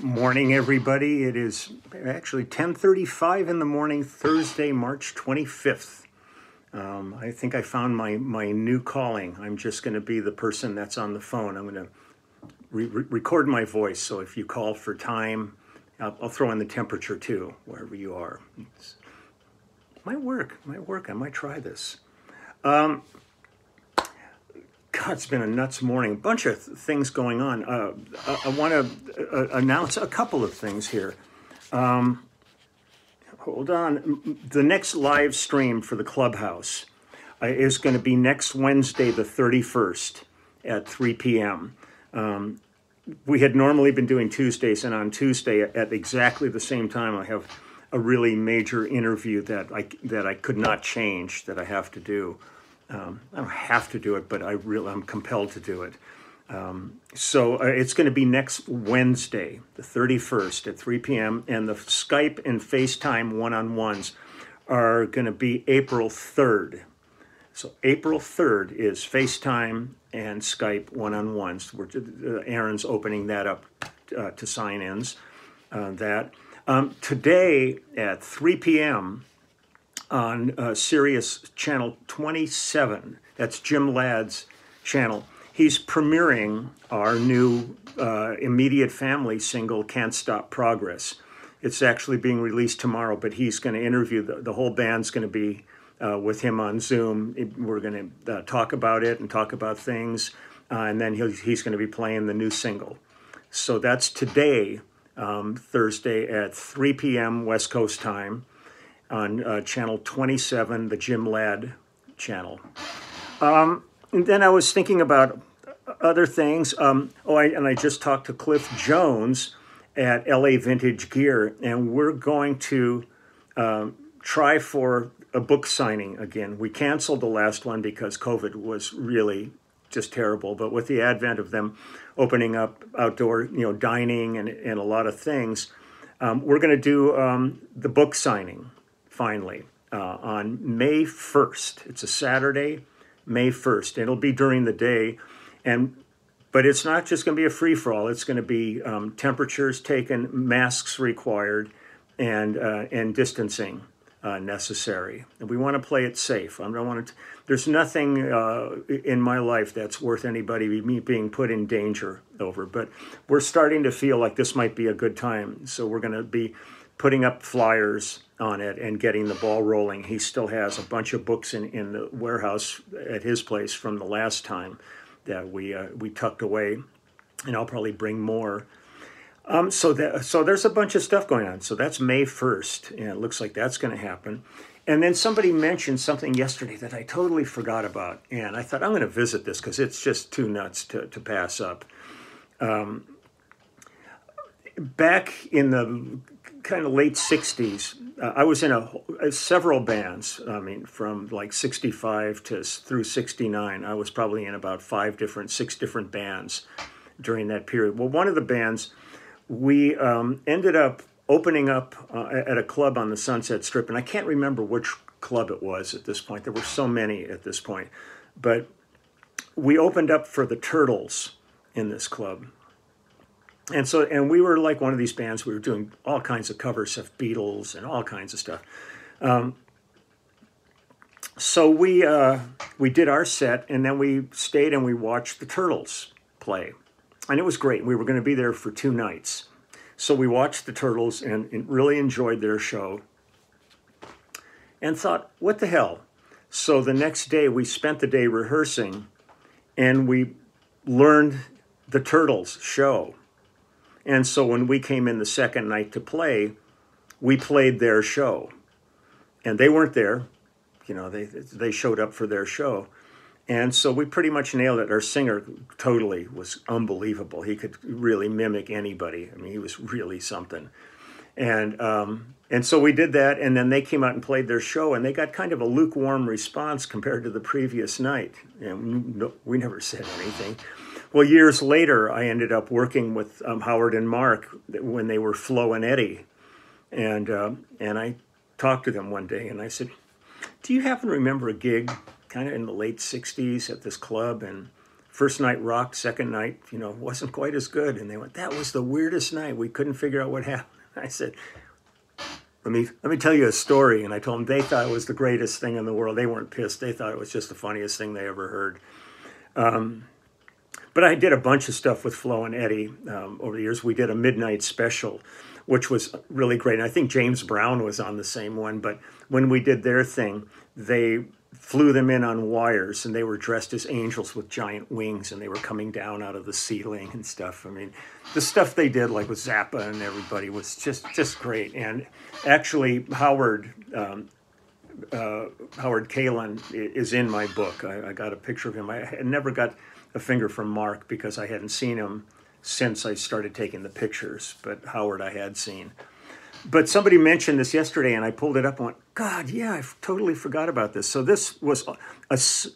Morning, everybody. It is actually 10:35 in the morning, Thursday, March 25th. Um, I think I found my my new calling. I'm just going to be the person that's on the phone. I'm going to re- re- record my voice. So if you call for time, I'll, I'll throw in the temperature too, wherever you are. It's, might work. Might work. I might try this. Um, God, it's been a nuts morning. A bunch of th- things going on. Uh, I, I want to uh, announce a couple of things here. Um, hold on. The next live stream for the clubhouse uh, is going to be next Wednesday, the 31st at 3 p.m. Um, we had normally been doing Tuesdays, and on Tuesday at exactly the same time, I have a really major interview that I that I could not change that I have to do. Um, I don't have to do it, but I really I'm compelled to do it. Um, so uh, it's going to be next Wednesday, the 31st at 3 p.m. And the Skype and FaceTime one-on-ones are going to be April 3rd. So April 3rd is FaceTime and Skype one-on-ones. We're, uh, Aaron's opening that up uh, to sign-ins. Uh, that um, today at 3 p.m. on uh, Sirius Channel 27. That's Jim Ladd's channel. He's premiering our new uh, immediate family single, Can't Stop Progress. It's actually being released tomorrow, but he's going to interview, the, the whole band's going to be uh, with him on Zoom. We're going to uh, talk about it and talk about things, uh, and then he's going to be playing the new single. So that's today, um, Thursday at 3 p.m. West Coast time on uh, channel 27, the Jim Ladd channel. Um, and then I was thinking about other things. Um, oh, I, and I just talked to Cliff Jones at LA Vintage Gear, and we're going to um, try for a book signing again. We canceled the last one because COVID was really just terrible. But with the advent of them opening up outdoor, you know, dining and, and a lot of things, um, we're going to do um, the book signing finally uh, on May 1st. It's a Saturday, May 1st. It'll be during the day. And but it's not just going to be a free for all. It's going to be um, temperatures taken, masks required, and uh, and distancing uh, necessary. And we want to play it safe. I don't want to. There's nothing uh, in my life that's worth anybody me being put in danger over. But we're starting to feel like this might be a good time. So we're going to be putting up flyers on it and getting the ball rolling. He still has a bunch of books in, in the warehouse at his place from the last time that we uh, we tucked away, and I'll probably bring more. Um, so that so there's a bunch of stuff going on. So that's May first, and it looks like that's going to happen. And then somebody mentioned something yesterday that I totally forgot about, and I thought I'm going to visit this because it's just too nuts to to pass up. Um, back in the kind of late 60s uh, i was in a, uh, several bands i mean from like 65 to through 69 i was probably in about five different six different bands during that period. Well one of the bands we um, ended up opening up uh, at a club on the sunset strip and i can't remember which club it was at this point. There were so many at this point. But we opened up for the turtles in this club and so and we were like one of these bands we were doing all kinds of covers of beatles and all kinds of stuff. Um, so we uh, we did our set and then we stayed and we watched the turtles play. And it was great. We were going to be there for two nights. So we watched the turtles and, and really enjoyed their show and thought what the hell? So the next day we spent the day rehearsing and we learned the turtles show and so when we came in the second night to play, we played their show. And they weren't there. You know, they they showed up for their show. And so we pretty much nailed it. Our singer totally was unbelievable. He could really mimic anybody. I mean, he was really something. And um, and so we did that, and then they came out and played their show, and they got kind of a lukewarm response compared to the previous night. And we never said anything. Well, years later, I ended up working with um, Howard and Mark when they were Flo and Eddie, and uh, and I talked to them one day, and I said, "Do you happen to remember a gig, kind of in the late '60s, at this club?" And First night rocked, second night, you know, wasn't quite as good. And they went, that was the weirdest night. We couldn't figure out what happened. I said, let me let me tell you a story. And I told them they thought it was the greatest thing in the world. They weren't pissed. They thought it was just the funniest thing they ever heard. Um, but I did a bunch of stuff with Flo and Eddie um, over the years. We did a midnight special, which was really great. And I think James Brown was on the same one. But when we did their thing, they flew them in on wires and they were dressed as angels with giant wings and they were coming down out of the ceiling and stuff. I mean, the stuff they did, like with Zappa and everybody, was just just great. And actually, Howard. Um, uh, Howard Kaylan is in my book. I, I, got a picture of him. I never got a finger from Mark because I hadn't seen him since I started taking the pictures, but Howard I had seen. But somebody mentioned this yesterday, and I pulled it up and went, "God, yeah, I totally forgot about this." So this was a,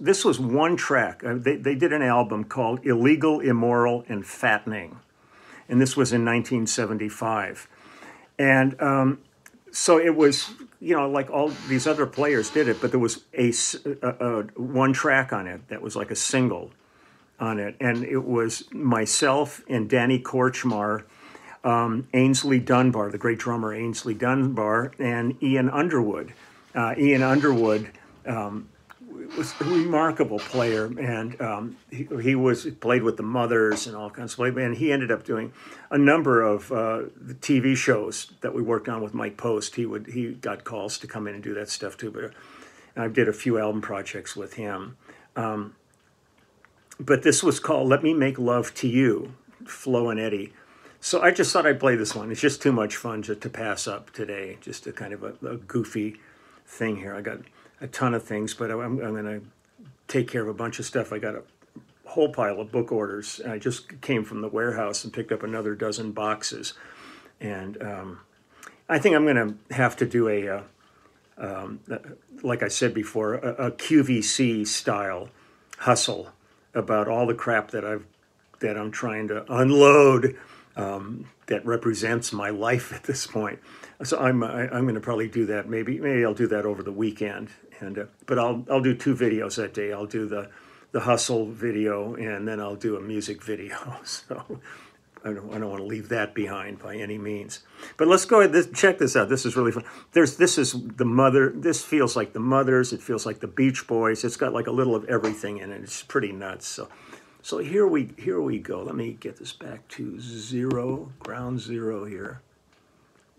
this was one track. Uh, they they did an album called "Illegal, Immoral, and Fattening," and this was in 1975, and um, so it was you know like all these other players did it, but there was a, a, a one track on it that was like a single on it, and it was myself and Danny Korchmar, um, Aynsley Dunbar, the great drummer Aynsley Dunbar, and Ian Underwood. Uh, Ian Underwood um, was a remarkable player, and um, he, he, was played with the Mothers and all kinds of play. And he ended up doing a number of uh, TV shows that we worked on with Mike Post. He would he got calls to come in and do that stuff too. But uh, I did a few album projects with him. Um, but this was called "Let Me Make Love to You," Flo and Eddie so I just thought I'd play this one. It's just too much fun to, to pass up today. Just a kind of a, a goofy thing here. I got a ton of things, but I'm, I'm going to take care of a bunch of stuff. I got a whole pile of book orders. And I just came from the warehouse and picked up another dozen boxes. And um, I think I'm going to have to do a, uh, um, like I said before, a, a QVC style hustle about all the crap that I've that I'm trying to unload um, that represents my life at this point. So I'm I, am i am going to probably do that. Maybe maybe I'll do that over the weekend. And uh, but I'll I'll do two videos that day. I'll do the the hustle video and then I'll do a music video. So. I don't, I don't want to leave that behind by any means. But let's go ahead. This, check this out. This is really fun. There's this is the mother. This feels like the mothers. It feels like the Beach Boys. It's got like a little of everything in it. It's pretty nuts. So so here we, here we go. Let me get this back to zero, ground zero here.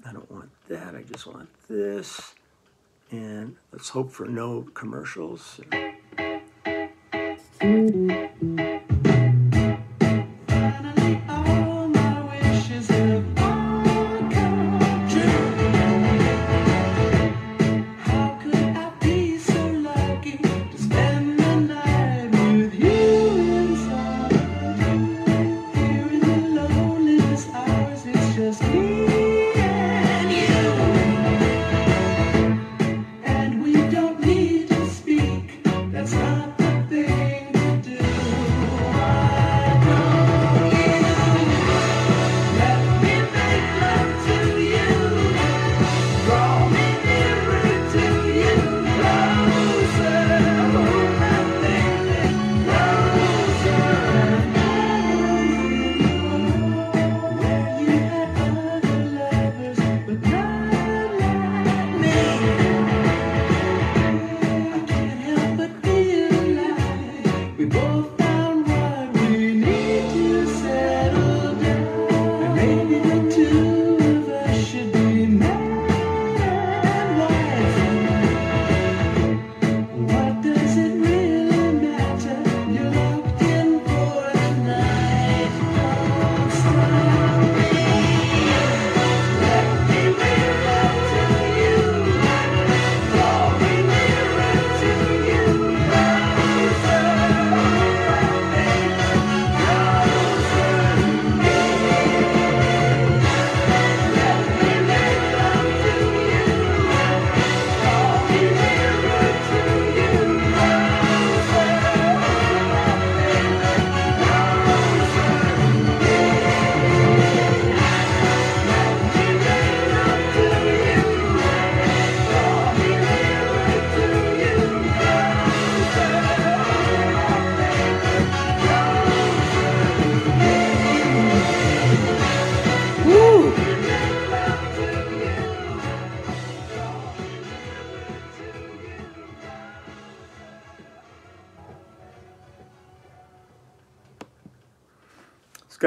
I don't want that. I just want this. And let's hope for no commercials.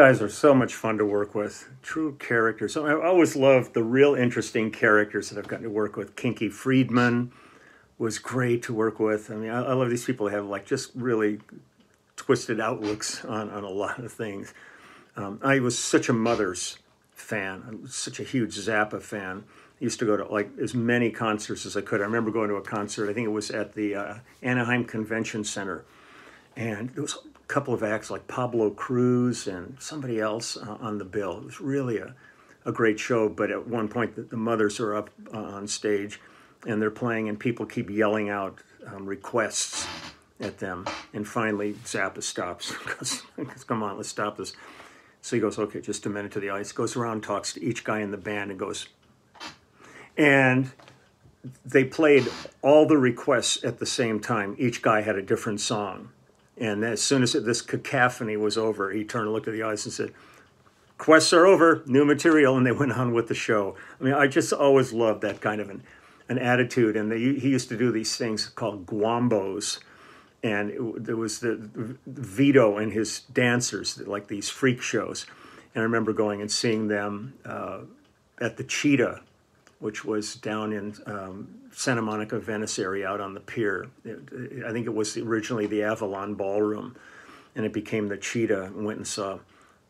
Guys are so much fun to work with. True characters. I always love the real interesting characters that I've gotten to work with. Kinky Friedman was great to work with. I mean, I, I love these people who have like just really twisted outlooks on, on a lot of things. Um, I was such a Mothers fan. I'm such a huge Zappa fan. I used to go to like as many concerts as I could. I remember going to a concert. I think it was at the uh, Anaheim Convention Center, and there was couple of acts like Pablo Cruise and somebody else uh, on the bill. It was really a, a great show. But at one point, the, the mothers are up uh, on stage, and they're playing, and people keep yelling out um, requests at them. And finally, Zappa stops because, come on, let's stop this. So he goes, okay, just a minute to the ice. Goes around, talks to each guy in the band, and goes, and they played all the requests at the same time. Each guy had a different song. And as soon as this cacophony was over, he turned and looked at the ice and said, Quests are over, new material, and they went on with the show. I mean, I just always loved that kind of an, an attitude. And they, he used to do these things called guambos, and it, there was the, the Vito and his dancers, like these freak shows. And I remember going and seeing them uh, at the Cheetah, which was down in um, Santa Monica, Venice area, out on the pier. It, it, I think it was originally the Avalon Ballroom, and it became the Cheetah. And went and saw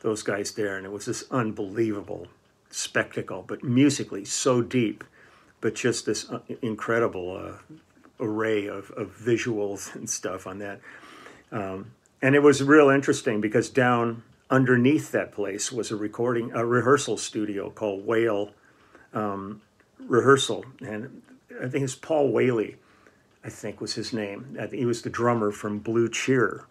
those guys there, and it was this unbelievable spectacle, but musically so deep, but just this uh, incredible. Uh, array of, of visuals and stuff on that. Um, and it was real interesting because down underneath that place was a recording, a rehearsal studio called Whale um, Rehearsal. And I think it's Paul Whaley, I think was his name. I think he was the drummer from Blue Cheer.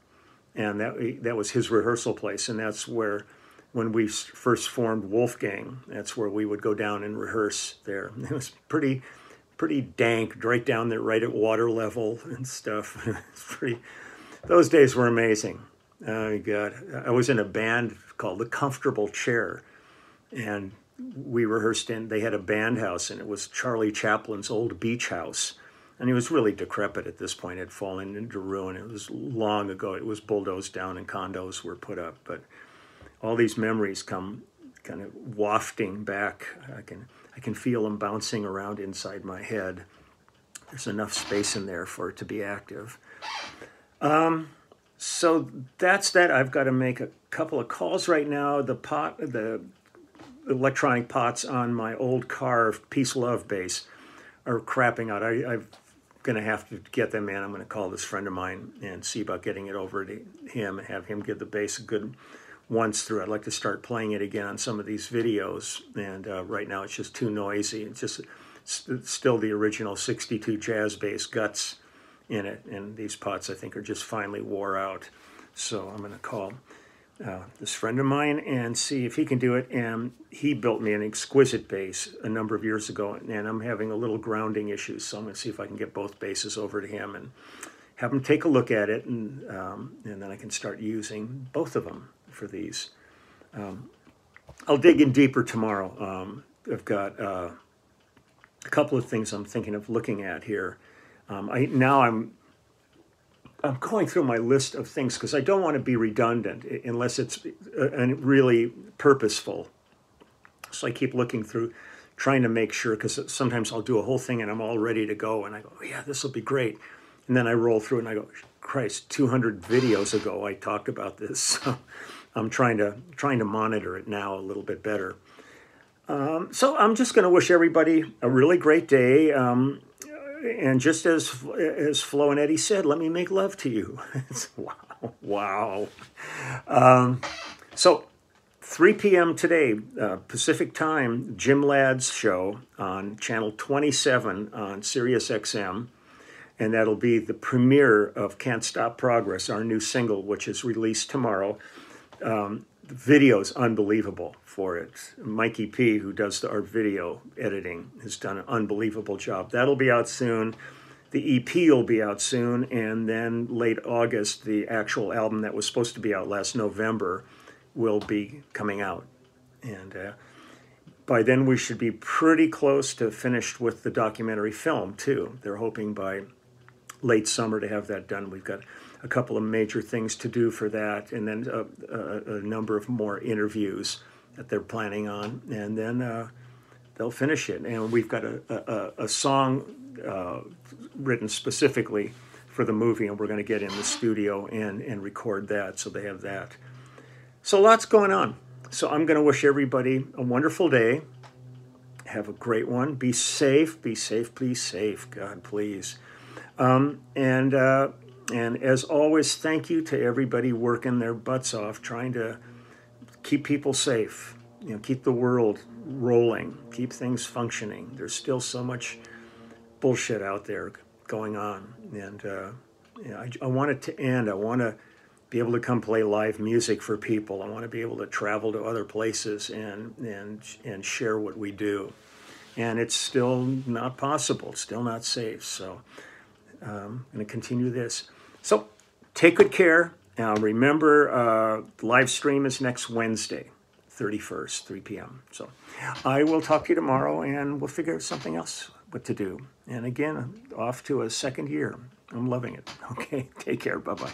And that, that was his rehearsal place. And that's where, when we first formed Wolfgang, that's where we would go down and rehearse there. It was pretty pretty dank, right down there, right at water level and stuff. it's pretty. Those days were amazing. Oh God, I was in a band called the Comfortable Chair, and we rehearsed in. They had a band house, and it was Charlie Chaplin's old beach house. And he was really decrepit at this point, it had fallen into ruin. It was long ago. It was bulldozed down, and condos were put up. But all these memories come kind of wafting back. I can I can feel them bouncing around inside my head. There's enough space in there for it to be active. Um, so that's that. I've got to make a couple of calls right now. The pot, the electronic pots on my old carved peace love bass are crapping out. I, I'm going to have to get them in. I'm going to call this friend of mine and see about getting it over to him and have him give the bass a good once through. I'd like to start playing it again on some of these videos, and uh, right now it's just too noisy. It's just it's still the original 62 jazz bass guts in it, and these pots I think are just finally wore out. So I'm going to call uh, this friend of mine and see if he can do it. And he built me an exquisite bass a number of years ago, and I'm having a little grounding issues, so I'm going to see if I can get both basses over to him and have him take a look at it, and um, and then I can start using both of them for these. Um, I'll dig in deeper tomorrow. Um, I've got uh, a couple of things I'm thinking of looking at here. Um, I now I'm I'm going through my list of things because I don't want to be redundant unless it's uh, really purposeful. So I keep looking through, trying to make sure because sometimes I'll do a whole thing and I'm all ready to go and I go, oh, yeah, this will be great, and then I roll through and I go, Christ, 200 videos ago I talked about this. So I'm trying to trying to monitor it now a little bit better. Um, so I'm just going to wish everybody a really great day. Um, and just as as Flo and Eddie said, let me make love to you. wow, wow. Um, so 3 p.m. today, uh, Pacific time, Jim Ladd's show on channel 27 on Sirius XM. And that'll be the premiere of Can't Stop Progress, our new single, which is released tomorrow. Um, the video's unbelievable for it. Mikey P, who does the, our video editing, has done an unbelievable job. That'll be out soon. The EP will be out soon, and then late August, the actual album that was supposed to be out last November will be coming out. And uh, by then, we should be pretty close to finished with the documentary film, too. They're hoping by late summer to have that done. We've got a couple of major things to do for that, and then a, a, a number of more interviews that they're planning on, and then uh, they'll finish it. And we've got a, a, song uh, written specifically for the movie, and we're going to get in the studio and, and record that, so they have that. So lots going on. So I'm going to wish everybody a wonderful day. Have a great one. Be safe. Be safe. Be safe. God, please. Um, and uh, and as always, thank you to everybody working their butts off, trying to keep people safe. You know, keep the world rolling, keep things functioning. There's still so much bullshit out there going on, and uh, you know, I, I want it to end. I want to be able to come play live music for people. I want to be able to travel to other places and and and share what we do. And it's still not possible. It's still not safe. So um, I'm going to continue this. So take good care. Now remember, uh, live stream is next Wednesday, 31st, 3 p.m. So I will talk to you tomorrow, and we'll figure out something else what to do. And again, off to a second year. I'm loving it. Okay, take care. Bye bye.